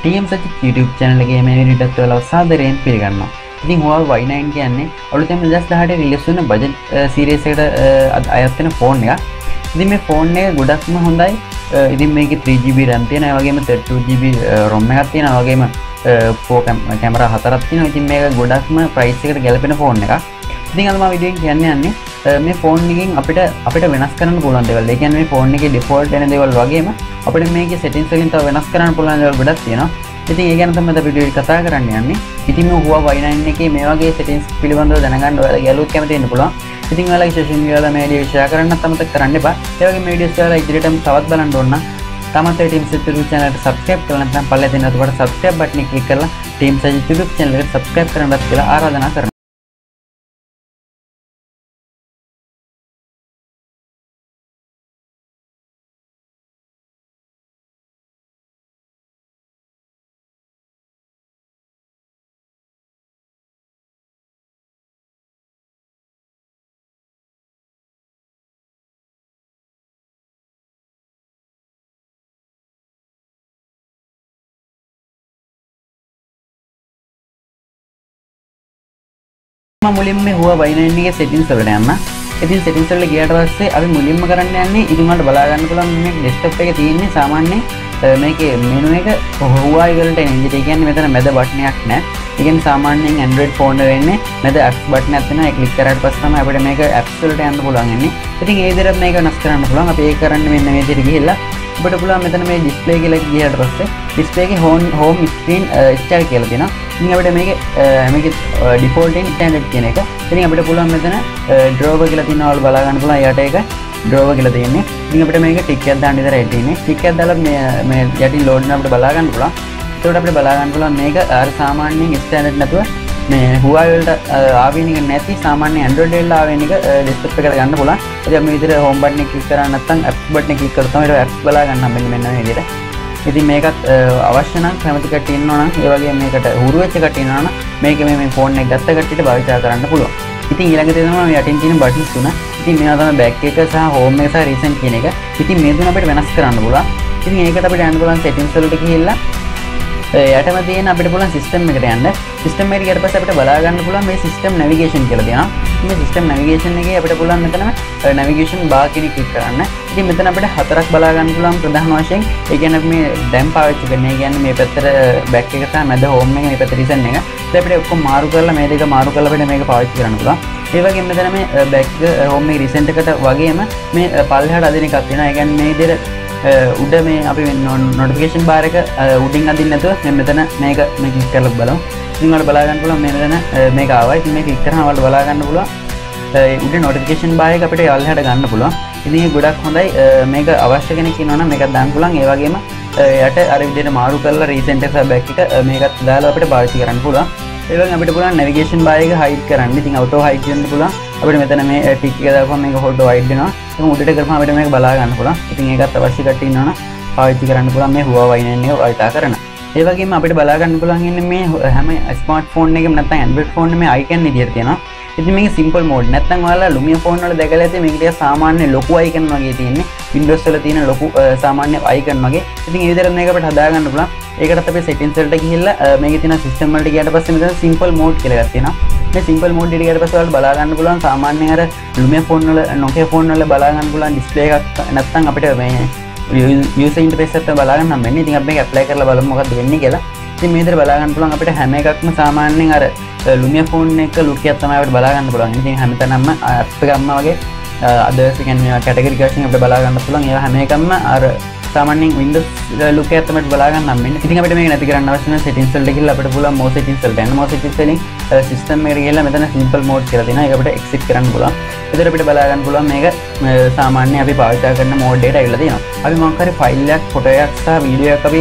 Term සච YouTube චැනලගේ මේ විනිටත් වල සාදරයෙන් පිළිගන්නවා ඉතින් හවා වයිනයින් කියන්නේ ඔලුතම දස් දහට රිලෙස්වන බජ සිරේසකට අයත්වෙන ෆෝන් එක ඉතින් මේ ෆෝන් එක ගොඩක්ම හොඳයි ඉතින් මේක 3GB RAM තියෙන වගේම 32GB ROM එකක් තියෙන වගේම පෝ කැමර හතරක් තියෙන ඉතින් මේක ගොඩක්ම ප්‍රයිස් එකට ගැලපෙන ෆෝන් එකක් ඉතින් අද මම වීඩියෝෙන් කියන්න යන්නේ මේ ෆෝන් එකකින් අපිට අපිට වෙනස් කරන්න පුළුවන් දේවල්. ඒ කියන්නේ මේ ෆෝන් එකේ ඩිෆෝල්ට් එන දේවල් වගේම අපිට මේකේ settings වලින් තව වෙනස් කරන්න පුළුවන් දේවල් ගොඩක් තියෙනවා. ඉතින් ඒ ගැන තමයි අද වීඩියෝ එක කතා කරන්න යන්නේ. ඉතින් මේ Huawei Y9 එකේ මේ වගේ settings පිළිබඳව දැනගන්න ඔයාලා ගැලුවොත් කැමති වෙන්න පුළුවන්. ඉතින් ඔයාලා සෝෂල් මීඩියා මේ වීඩියෝ share කරන්නත් අමතක කරන්න එපා. ඒ වගේ මේ වීඩියෝස් ඔයාලා ඉදිරියටම තවත් බලන්න ඕන නම් තමත් ටීම් සෙත් YouTube channel එකට subscribe කරලා නැත්නම් පල්ලේ තියෙන අතකොට subscribe button එක click කරලා ටීම් සෙත් YouTube channel එකට subscribe කරන්නත් කියලා ආරාධනා කරනවා. මුලින්ම හුව වයිනගේ සෙටින් සලට යන්න. ඉතින් සෙටින් සල්ල ගියට පස්සේ අපි මුලින්ම කරන්න යන්නේ ඉතින්ට බලාගන්න පුළන් මේ ඩෙස්ටප් එක තියන්නේ සාමාන්‍ය මේක මෙනුව එක හවායිගලට එන්ජිට කියන්න මෙතන මැද බට්නයක් නෑ. ඉගෙන් සාමාන්‍යෙන් ඇන්ඩරඩ් ෆෝන් වෙන්නේ. මැද ක් බට් ඇතින කලික් කරට පස්සම අපට මේක ඇප්සල්ට යන්න පුළන්ගන්නේ ඉතින් ඒදර මේක නස් කරන්න පුළන් අපේ කරන්න මෙන්න මේ තිර ගිහිල්ලා අපට පුළා මෙතන මේ ඩිස්පලේ කියල ගියට පස්සේ ඩිස්පේගේ හෝන් හෝම් ස්ක්‍රීන් ස්ටල් කියල තින ඉ අපට මේක මේක ඩිෆෝල්ටෙන් ස්ටන්ඩ් කියන එක. තිනි අපට පුළන් මෙතන ඩ්‍රෝබ කියල තිනවල් බලාගන්න පුලා යට එක ඩ්‍රෝව කියල තියන්නේ ඉට මේක ටික් දාන්නි රටන ටික් දල මේ යටි ලෝඩන අපට බලාගන්න පුලා තොට අපට බලාගන්න පුලා මේක අර සාමාන්‍යයෙන් ස්ටන්ඩ් නැතුව මේ හුවල්ට ආවිනික නැති සාමාන්‍ය ඇන්ඩල් ආවෙනික ඩිස්ප් කර ගන්න පුලා ම විතර හෝම් බට්න කික් කරන්නත්තන් ඇ් බට්න කික් කරතමට ඇ් බලා ගන්න මෙ මෙන්න විදිට ඉතින් මේකත් අවශ්‍යන කැමතිකට ඉන්නවන ඒවගේ මේකට හුරුවච්ච කටිනන මේක මේ ෆෝන් එක ගත්ත කටට භවිතා කරන්න පුළුව ඉතින් ඊළඟ දෙනවා යටින් තින බටි තුන. ඉතින් මේතම බැක් එක සහ හෝම එක රීසන් කියන එක. ඉතින් මේ දුන අපට වෙනස් කරන්න පුලා ඉතින් ඒකට අපට ඇන්බලන් සෙටින්සලට කියල්ලා යටම තියෙන අපිට පුලන් සිස්ටම් එකට යන්න. සිස්ටම් එකට ඊට පස්සේ අපිට බලා ගන්න පුළුවන් මේ සිස්ටම් නැවිගේෂන් කියලා තියෙනවා මේ සිස්ටම් නැවිගේෂන් එකේ අපිට පුළුවන් මෙතන නැවිගේෂන් බාර් කෙනෙක් ක්ලික් කරන්න. ඉතින් මෙතන අපිට හතරක් බලා ගන්න පුළුවන් ප්‍රධාන වශයෙන්. ඒ කියන්නේ අපි මේ දැන් පාවිච්චි කරන ඒ කියන්නේ මේ පැත්තට බෑක් එක සහ මැද හෝම් එක මේ පැත්තට රිසන් එක. ඉතින් අපිට ඔක්කොම මාරු කරලා මේ දෙක මාරු කරලා අපිට මේක පාවිච්චි කරන්න පුළුවන්. ඒ වගේම මෙතන මේ බෑක් හෝම් එක රිසෙන්ට් එකට වගේම මේ පල්ලෙහාට අදින එකක් තියෙනවා. ඒ කියන්නේ මේ විදිහට උඩ මේ අපි නොටිකේෂන් බාරක උඩින් අදින්න නැතුව මෙතන මේක මේ කික් කරලා බලමු. ඉතින් බලාගන්න පුළුවන් මෙතන මේක ආවයි මේක කික් කරනවා වලට බලාගන්න පුළුවන් උඩ නොටිකේෂන් බාරයක අපිට යාළුවාට ගන්න පුළුවන්. ඉතින් ගොඩක් හොඳයි. මේක අවශ්‍ය කෙනෙක් ඉන්නවනම් මේක දාන්න පුළුවන්. ඒ වගේම යට අර විදිහට මාරු කරලා රීසෙන්ට් එක බෑක් එක මේකත් දාලා අපිට පාවිච්චි කරන්න පුළුවන්. ඒ වගේම අපිට පුළුවන් නැවිගේෂන් බාරයක හයිඩ් කරන්න. ඉතින් අවටෝ හයිඩ් කරන්න පුළුවන්. අපිට මෙතන මේ ටික් එක දාපුවම මේක ෆොටෝ හයිඩ් වෙනවා. ඒක උඩට කරපුවම අපිට මේක බලා ගන්න පුළුවන්. ඉතින් ඒකත් අවශ්‍ය කට්ටිය ඉන්නවනම් පාවිච්චි කරන්න පුළුවන් මේ Huawei 9 එක වයිතා කරන. ඒ වගේම අපිට බලා ගන්න පුළුවන් ඉන්නේ මේ හැම ස්මාර්ට් ෆෝන් එකෙම නැත්නම් Android ෆෝන් එකේ මේ icon විදියට තියෙනවා. ඉතින් මේක සිම්පල් මෝඩ් නැත්නම් ඔයාලා Lumia ෆෝන් වල දැකලා ඇති මේක ටික සාමාන්‍ය ලොකු icon වගේ තියෙන්නේ. Windows වල තියෙන ලොකු සාමාන්‍ය icon වගේ. ඉතින් ඒ විදිහට මේක අපිට හදා ගන්න පුළුවන්. ඒකට අපි settings වලට ගිහිල්ලා මේකේ තියෙන system වලට ගියාට පස්සේ මෙතන simple mode කියලා එකක් තියෙනවා මේ සිම්පල් මෝඩ් එකට ගියාට පස්සේ ඔයාලට බලා ගන්න පුළුවන් සාමාන්‍ය අර Lumia ෆෝන් වල Nokia ෆෝන් වල බලා ගන්න පුළුවන් ඩිස්ප්ලේ එකක් නැත්නම් අපිට මේ යුසර් ඉන්ටර්ෆේස් එක බලා ගන්න නම් වෙන්නේ. ඉතින් අපි මේක ඇප්ලයි කරලා බලමු මොකක්ද වෙන්නේ කියලා. ඉතින් මේ විදිහට බලා ගන්න පුළුවන් අපිට හැම එකක්ම සාමාන්‍යයෙන් අර Lumia ෆෝන් එක ලුක් එකක් තමයි අපිට බලා ගන්න පුළුවන්. ඉතින් හැමතැනම ඇප් එකක්ම වගේ අදර්ස් කියන්නේ කැටගරි වශයෙන් අපිට බලා ගන්න පුළුවන්. ඒවා හැම එකක්ම අර සාමාන්‍යයෙන් Windows ලුක් එකක් තමයි බලා ගන්න නම් වෙන්නේ. ඉතින් අපිට මේක නැති කරන්න අවශ්‍ය නැහැ settings වලට ගිහලා අපිට පුළුවන් more settings වලට යන්න. more settings වලින් system එකට ගිහලා මෙතන simple mode කියලා තියෙනවා. ඒක අපිට exit කරන්න පුළුවන්. එතකොට අපිට බලා ගන්න පුළුවන් මේක සාමාන්‍ය අපි පාවිච්චි කරන mode එකට ඇවිල්ලා තියෙනවා. අපි මොකක් හරි ෆයිල් එකක් ෆොටෝ එකක් සහ වීඩියෝ එකක් අපි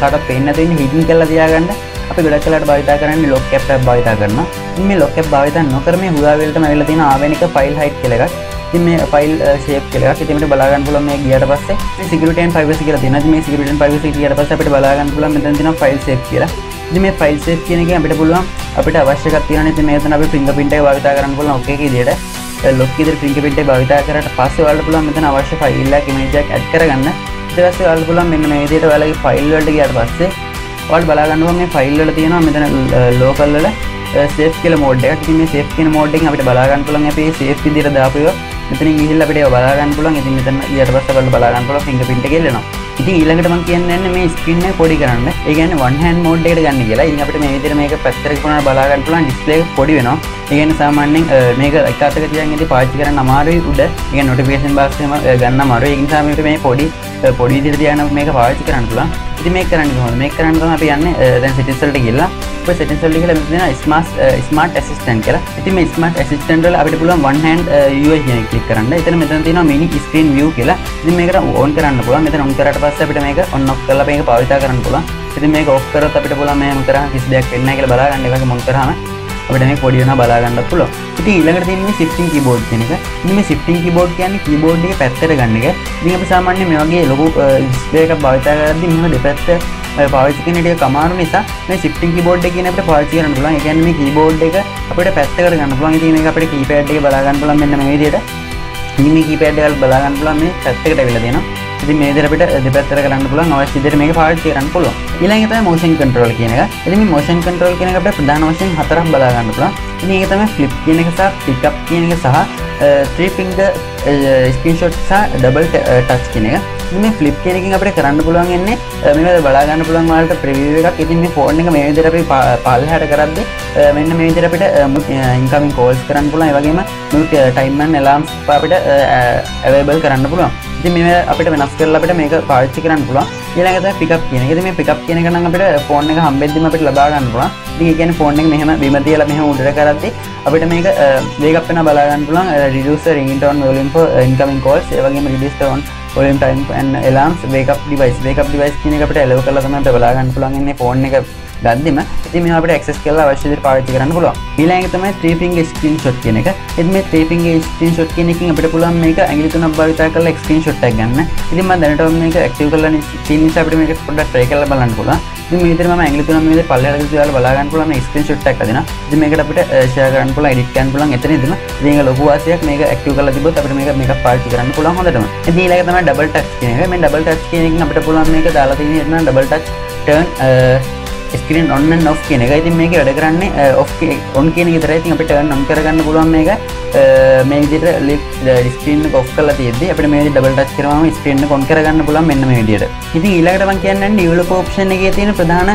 කාටවත් පේන්නේ නැති වෙන්නේ hidden කරලා තියාගන්න අපි ගොඩක් කලට භාවිතා කරන්නේ ලොක් ඇප් එකක් භාවිතා කරනවා. ඉතින් මේ ලොක් ඇප් භාවිතා නොකර මේ Huawei වලටම ඇවිල්ලා තියෙන ආවෙනික ෆයිල් හයිඩ් කියලා එකක්. ඉතින් මේ ෆයිල් ෂේප් uh, කියලා එකක්. ඉතින් මේක බලා ගන්න පුළුවන් මේ ගියට පස්සේ මේ security and privacy කියලා තියෙනවා. ඉතින් මේ security and privacy ගියට පස්සේ අපිට බලා ගන්න පුළුවන් මෙතන තියෙනවා ෆයිල් ෂේප් කියලා. ඉතින් මේ ෆයිල් ෂේප් කියන එකෙන් අපිට පුළුවන් අපිට අවශ්‍ය එකක් තියෙනවා. ඉතින් මෙතන අපි fingerprint එක භාවිතා කරන්න පුළුවන් ඔකේ කී විදියට ලොක් විදියට fingerprint එක භාවිතා කරාට පස්සේ ඔයාලට පුළුවන් මෙතන අවශ්‍ය ෆයිල් එකක් image එකක් ඇඩ් කරගන්න. ඊට පස්සේ ඔයාලට පුළුවන් මෙන්න මේ විදියට ඔයාලගේ ෆයිල් වලට ගියාට පස්සේ ඔයාලට බලා ගන්න පුළුවන් මේ ෆයිල් වල තියෙනවා මෙතන uh, ලෝකල් වල uh, සේෆ් කියලා මෝඩ් එකක්. ඉතින් මේ සේෆ් කියන මෝඩ් එකෙන් අපිට බලා ගන්න පුළුවන් අපි සේෆ් විදිහට දාපුවා මෙතනින් ගිහිල්ලා අපිට ඒවා බලා ගන්න පුළුවන්. ඉතින් මෙතන ඊට පස්සේ අපිට බලා ගන්න පුළුවන් ෆින්ගර්ප්‍රින්ට් එක එල්ලෙනවා. ඉතින් ඊළඟට මම කියන්නේ මේ ස්ක්‍රීන් එක පොඩි කරන්න. ඒ කියන්නේ වන් හෑන්ඩ් මෝඩ් එකට ගන්න කියලා. ඉතින් අපිට මේ විදිහට මේක පැත්තට කරලා බලා ගන්න පුළුවන් ඩිස්ප්ලේ එක පොඩි වෙනවා. ඒ කියන්නේ සාමාන්‍යයෙන් මේක එක අතක තියන් ඉතින් පාවිච්චි කරන්න අමාරුයි උඩ. ඒ කියන්නේ නොටිෆිකේෂන් බාක්ස් එකම ගන්න අමාරුයි. ඒ නිසා මේක මේ පොඩි පොඩි විදිහට තියාගෙන මේක පාවිච්චි කරන්න පුළුවන්. ඉතින් මේක කරන්න කොහොමද? මේක කරන්න තමයි අපි යන්නේ දැන් settings වලට ගිහලා ඔය settings වලට ගිහලා මෙතන තියෙනවා smart smart assistant කියලා. ඉතින් මේ smart assistant වල අපිට පුළුවන් one hand UI කියන එක ක්ලික් කරන්න. එතන මෙතන තියෙනවා mini screen view කියලා. ඉතින් මේකට on කරන්න පුළුවන්. මෙතන on කරාට පස්සේ අපිට මේක on off කරලා මේක භාවිතා කරන්න පුළුවන්. ඉතින් මේක off කරොත් අපිට පුළුවන් මෙහෙම කරාම කිසි දෙයක් වෙන්නේ නැහැ කියලා බලා ගන්න. ඒක මොන් කරාම අපිට මේ පොඩි වෙනවා බලා ගන්නත් පුළුවන්. ඉතින් ඊළඟට තියෙන්නේ shifting keyboard කියන එක. ඉතින් මේ shifting keyboard කියන්නේ keyboard එක පැත්තට ගන්න එක. ඉතින් අපි සාමාන්‍යයෙන් මේ වගේ ලොකු display එකක් භාවිතා කරද්දී මෙහෙම දෙපැත්ත පාවිච්චි කරන ටික කමාරු නිසා මේ shifting keyboard එක කියන අපිට පාවිච්චි කරන්න පුළුවන්. ඒ කියන්නේ මේ keyboard එක අපිට පැත්තකට ගන්න පුළුවන්. ඉතින් මේක අපිට keypad එක බලා ගන්න පුළුවන් මෙන්න මේ විදිහට. ඉතින් මේ keypad එක බලා ගන්න පුළුවන් මේ පැත්තකට ඇවිල්ලා තියෙනවා. ඉතින් මේ විදිහට අපිට දෙපැත්තට කරන්න පුළුවන් අවශ්‍ය විදිහට මේක පාවිච්චි කරන්න පුළුවන්. ඊළඟ එක තමයි motion control කියන එක. ඉතින් මේ motion control කියන එක අපිට ප්‍රධාන වශයෙන් හතරක් බලා ගන්න පුළුවන්. ඉතින් ඒක තමයි flip කියන එක සහ pick up කියන එක සහ three finger screenshot සහ double touch කියන එක. ඉතින් මේ flip කියන එකෙන් අපිට කරන්න පුළුවන් යන්නේ මේක බලා ගන්න පුළුවන් ඔයාලට preview එකක්. ඉතින් මේ phone එක මේ විදිහට අපි පල්ලෙහාට කරද්දී මෙන්න මේ විදිහට අපිට incoming calls කරන්න පුළුවන්. ඒ වගේම mute time and alarms අපිට available කරන්න පුළුවන්. ඉතින් මේ අපිට වෙනස් කරලා අපිට මේක පාවිච්චි කරන්න පුළුවන්. ඊළඟට තමයි pick up කියන එක. ඉතින් මේ pick up කියන එක නම් අපිට phone එක හම්බෙද්දිම අපිට ලබා ගන්න පුළුවන්. ඉතින් ඒ කියන්නේ phone එක මෙහෙම බිම තියලා මෙහෙම උඩට කරද්දී අපිට මේක wake up වෙනවා බලා ගන්න පුළුවන්. reduce the ringtone volume for uh, incoming calls. ඒ වගේම reduce the on volume time and alarms wake up device. wake up device කියන එක අපිට allow කරලා තමයි අපිට බලා ගන්න පුළුවන් ඉන්නේ phone එක ගද්දිම ඉතින් මේ අපිට access කරලා අවශ්‍ය විදිහට පාවිච්චි කරන්න පුළුවන්. ඊළඟ එක තමයි three finger screenshot කියන එක. ඉතින් මේ three finger screenshot කියන එකෙන් අපිට පුළුවන් මේක ඇඟිලි තුනක් භාවිත කරලා screenshot එකක් ගන්න. ඉතින් මම දැනටම මේක active කරලා තියෙන නිසා අපිට මේක පොඩ්ඩක් try කරලා බලන්න පුළුවන්. ඉතින් මේ විදිහට මම ඇඟිලි තුනක් මේ විදිහට පල්ලෙහාට දාලා බලා ගන්න පුළුවන් මේ screenshot එකක් අදිනවා. ඉතින් මේකට අපිට eh, share කරන්න පුළුවන් edit කරන්න පුළුවන් එතනදිම. ඉතින් ඒක ලොකු වාසියක් මේක active කරලා තිබ්බොත් අපිට මේක මේක පාවිච්චි කරන්න පුළුවන් හොඳටම. ඉතින් ඊළඟ තමයි double touch කියන එක. මේ double touch කියන එකෙන් අපිට පුළුවන් මේක දාලා තියෙන එක double touch turn eh, screen on off කියන එක. ඉතින් මේක වැඩ කරන්නේ ඔෆ් ඔන් කියන විතරයි. ඉතින් අපිට ටර්න් ඔන් කරගන්න පුළුවන් මේක. මේ විදිහට ලිප් ස්ක්‍රීන් එක ඔෆ් කරලා තියෙද්දි අපිට මේ විදිහට ඩබල් ටච් කරාම ස්ක්‍රීන් එක ඔන් කරගන්න පුළුවන් මෙන්න මේ විදිහට. ඉතින් ඊළඟට මම කියන්නේ ඩෙවලොප් ඔප්ෂන් එකේ තියෙන ප්‍රධාන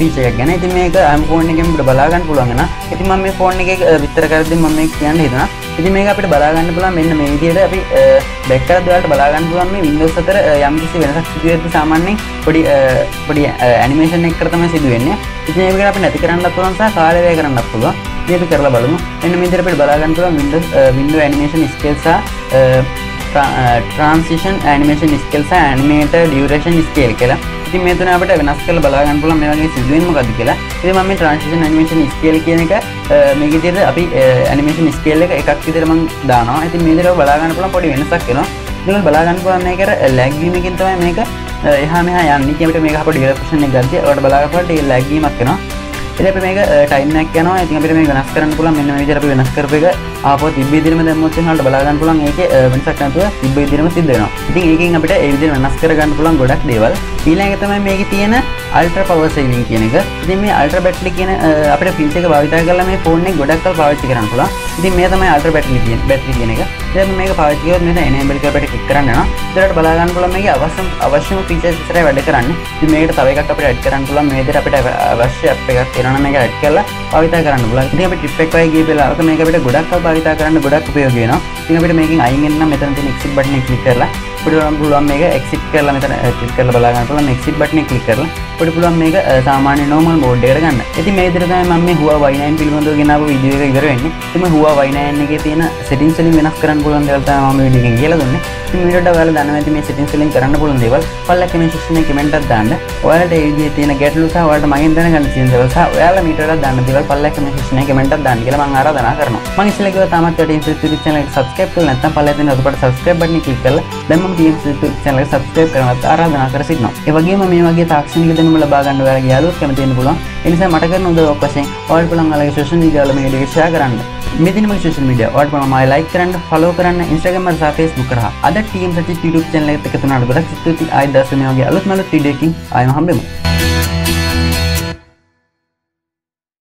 ෆීචර් එකක් ගැන. ඉතින් මේක අම් ෆෝන් එකෙන් අපිට බලා ගන්න පුළුවන් වෙනවා. ඉතින් මම මේ ෆෝන් එකේ විතර කරද්දි මම මේක කියන්න හිතනවා ඉතින් මේක අපිට බලා ගන්න පුළුවන් මෙන්න මේ විදිහට අපි බෑක් කරද්දී ඔයාලට බලා ගන්න පුළුවන් මේ Windows 4 යම් කිසි වෙනසක් සිදු වෙද්දී සාමාන්‍යයෙන් පොඩි පොඩි ඇනිමේෂන් එකකට තමයි සිදු වෙන්නේ ඉතින් මේක අපිට නැති කරන්නත් පුළුවන් සහ කාලය වැය කරන්නත් පුළුවන්. මේක කරලා බලමු. එන්න මේ විදිහට අපිට බලා ගන්න පුළුවන් Windows window animation scale සහ transition animation scale සහ animator duration scale කියලා. ඉතින් මේ තුන අපිට වෙනස් කරලා බලා ගන්න පුළුවන් මේ වගේ සිදුවෙන්නේ මොකද්ද කියලා. ඉතින් මම මේ transition animation scale කියන එක මේක විදිහට අපි animation scale එක එකක් විදිහට මම දානවා. ඉතින් මේ විදිහට බලා ගන්න පුළුවන් පොඩි වෙනසක් වෙනවා. ඉතින් බලා ගන්න පුළුවන් මේකට lag වීම එකෙන් තමයි මේක එහා මෙහා යන්නේ. ඉතින් අපිට මේක අපේ ඩිවලොප්ෂන් එක ගත්තී ඔයාලට බලා ගන්නකොට lag වීමක් වෙනවා. ඉතින් අපි මේක ටයිම් එකක් යනවා. ඉතින් අපිට මේක වෙනස් කරන්න පුළුවන්. මෙන්න මේ විදිහට අපි වෙනස් කරපු එක ආපහු තිබ්බ විදිහටම දැම්මොත් එහෙනම් බලා ගන්න පුළුවන් ඒකේ වෙනසක් නැතුව තිබ්බ විදිහටම සිද්ධ වෙනවා. ඉතින් ඒකෙන් අපිට ඒ විදිහට වෙනස් කර ගන්න පුළුවන් ගොඩක් දේවල්. ඊළඟ එක තමයි මේකේ තියෙන අල්ට්‍රා පවර් සේවිං කියන එක. ඉතින් මේ අල්ට්‍රා බැටරි කියන අපිට ෆීචර් එක භාවිත කරලා මේ ෆෝන් එක ගොඩක් කල් පාවිච්චි කරන්න පුළුවන්. ඉතින් මේ තමයි අල්ට්‍රා බැටරි කියන බැටරි කියන එක. ඉතින් මේක පාවිච්චි කරොත් මෙතන enable කරලා අපිට ක්ලික් කරන්න යනවා. ඊට බලා ගන්න පුළුවන් මේකේ අවශ්‍යම අවශ්‍යම ෆීචර්ස් විතරයි වැඩ කරන්නේ. ඉතින් මේකට තව එකක් අපිට ඇඩ් කරන්න පුළුවන්. මේ විදිහට අපිට අවශ්‍ය ඇප් එකක් තියෙනවා නම් මේක ඇඩ් කරලා භාවිත කරන්න පුළුවන්. ඉතින් අපි ට්‍රිප් එක වගේ ගිය වෙලාවක මේක අපිට ගොඩක් කල් භාවිත කරන්න ගොඩක් උපයෝගී වෙනවා. ඉතින් අපිට මේකෙන් අයින් වෙන්න නම් මෙතන තියෙන exit button එක ක්ලික් කරලා අපිට පුළුවන් මේක exit කරලා මෙතන ක්ලික් කරලා බලා ගන්න පුළුවන් exit button එක ක්ලික් කරලා අපිට පුළුවන් මේක සාමාන්‍ය normal mode එකට ගන්න. ඉතින් මේ විදිහට තමයි මම මේ Huawei Y9 පිළිබඳව ගෙනාවු වීඩියෝ එක ඉවර වෙන්නේ. ඉතින් මේ Huawei Y9 එකේ තියෙන settings වලින් වෙනස් කරන්න පුළුවන් දේවල් තමයි මම වීඩියෝ එකෙන් කියලා දුන්නේ. ඉතින් මේකට ඔයාලා දන්නවා ඇති මේ settings වලින් කරන්න පුළුවන් දේවල්. ඔයාලා කමෙන්ට් section එකේ comment එකක් දාන්න. ඔයාලට ඒ විදිහේ තියෙන ගැටලු සහ ඔයාලට මගෙන් දැනගන්න තියෙන දේවල් සහ ඔයාලා මීට වඩා දන්න දේවල් පල්ලෙහා කමෙන්ට් section එකේ comment එකක් දාන්න කියලා මම ආරාධනා කරනවා. මම ඉස්සෙල්ලා කිව්වා තාමත් යට YouTube channel එක subscribe කරලා නැත්නම් පල්ලෙහා තියෙන අතපට subscribe button එක click කරලා දැන් මම TMC YouTube channel එක subscribe කරනවත් ආරාධනා කර සිටිනවා. ඒ වගේම මේ වගේ තාක්ෂණික දැනුම ලබා ගන්න ඔයාලගේ යාළුවෝ කැමති වෙන්න පුළුවන්. ඒ නිසා මට කරන උදව්වක් වශයෙන් ඔයාලට පුළුවන් ඔයාලගේ social media වල මේ වීඩියෝ එක share කරන්න. මේ දින මගේ social media ඔයාලට පුළුවන් මම like කරන්න, follow කරන්න Instagram වල සහ Facebook කරා. අද TM සචිත් YouTube channel එකට එකතු වුණාට ගොඩක් ස්තුතියි. ආයෙත් දැස්ස මේ වගේ අලුත් මලුත් වීඩියෝ එකකින් ආයෙම හම්බෙමු.